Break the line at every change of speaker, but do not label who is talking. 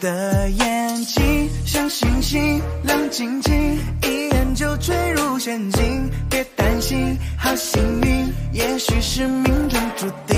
的眼睛像星星亮晶晶一眼就坠入陷阱。别担心好幸运也许是命中注定。